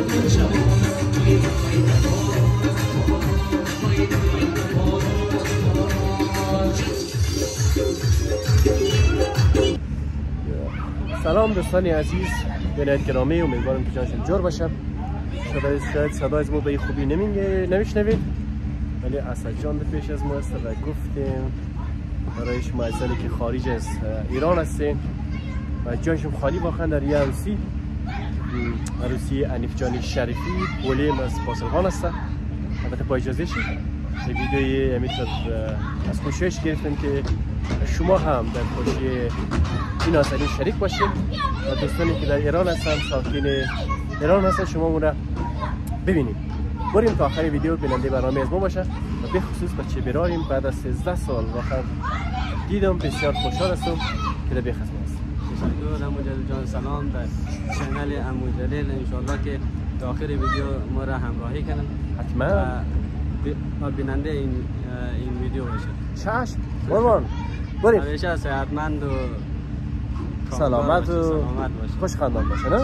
سلام دوستان عزیز بینید گرامی امیدوارم که جانشون جور باشه. شاید شاید صدا از ما به خوبی نمیشنوید؟ ولی اسد جان پیش از ما است و گفتیم برای شما که خارج از ایران هستیم. و جانشون خالی واقعا در یه عروسی عروسی انیف جانی شریفی ولیم از پاسلخان هست البته با اجازه شید. ویدیوی امیتر از خوشش گرفتیم که شما هم در خوشی این آسانی شریک باشید و دوستانی که در ایران هستن ساکن ایران هستن شما اون ببینیم. بریم تا آخر ویدیو. بیننده برنامه از ما باشه. و به خصوص بچه براریم. بعد از 13 سال واقعا دیدم بسیار خوشحال هستم که در بخصم تشکر امو جان سلام در چنل امو جلیل. انشالله که تا آخر ویدیو ما را همراهی کنن. حتما. و بیننده این این ویدیو باشه. چشم. برمان بریم. همیشه صحتمند و سلامت و خوش خاندان باشه نه؟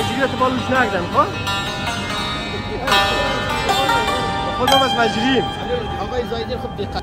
مجری تو بالوش نگدم خب؟ خودم از مجریم. آقای زایدی خب دقت.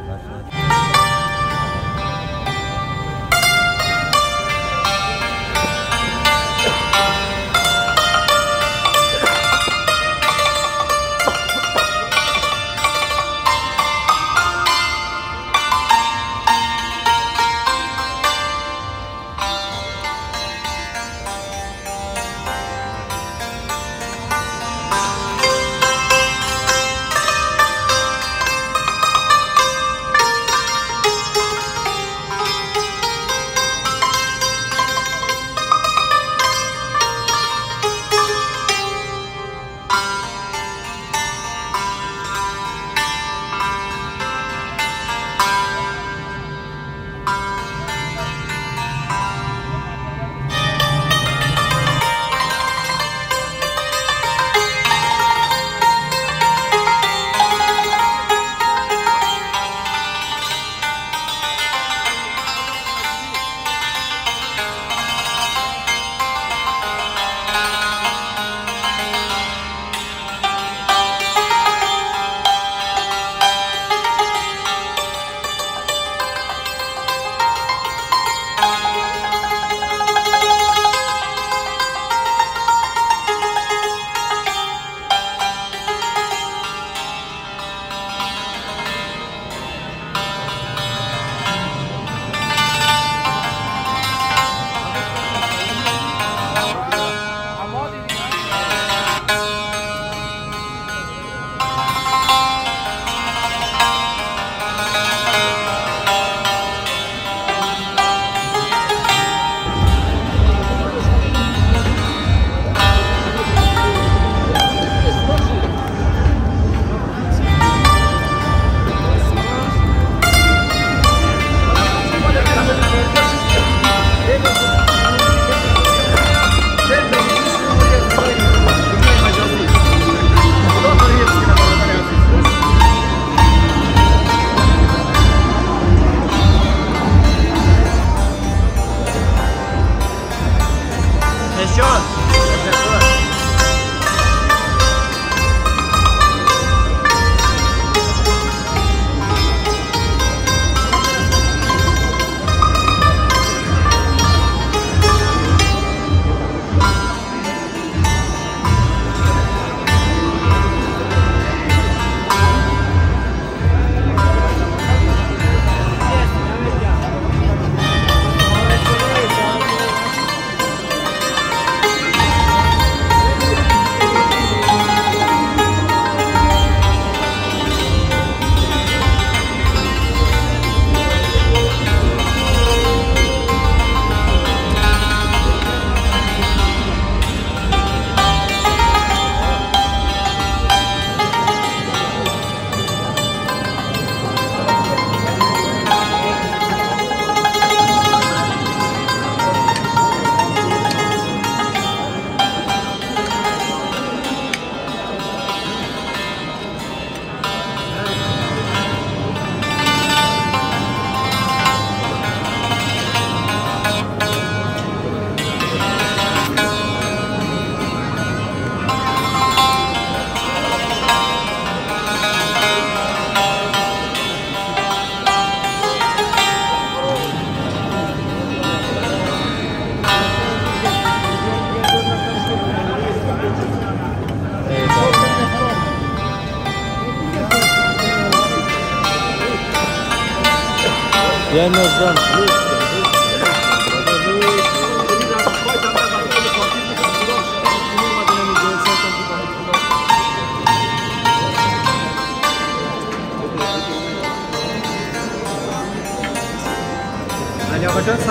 جان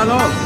No.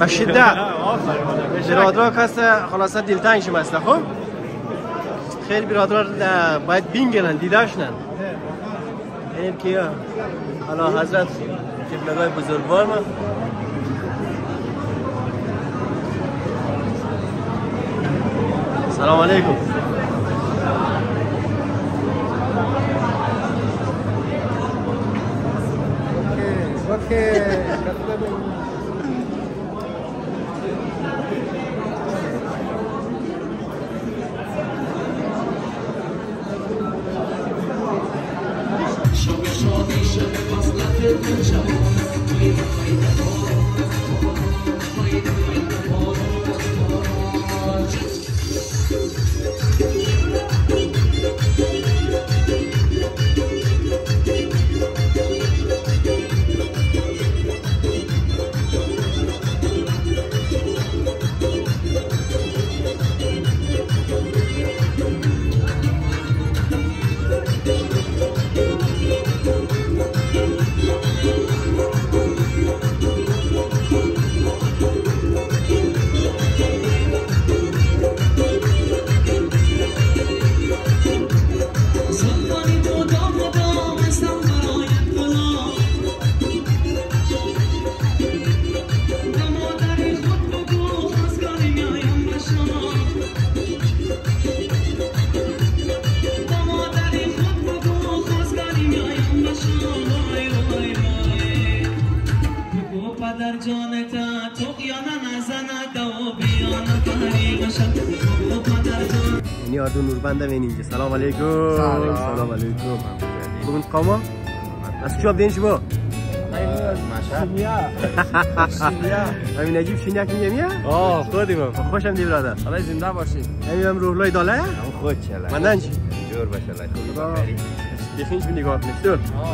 و شدت برادرها کس خلاصه دلتنگ شما خوب. خب؟ خیلی برادرها باید بینگنن دیداشنن این که حالا حضرت قبلگاه بزرگوار ما سلام علیکم. یعنی آردو نوربنده این اینجا. سلام علیکم. سلام. علیکم. بگون قاما از چوب دین شما؟ همین نجیب شینیک میگه میه؟ آه خودی با. خوشم دی برادر حالا زنده باشی همین هم روح لای داله؟ هم خود چلا مندن چی؟ جور باشه لای خود بخینش می نگاه کنید